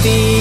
The.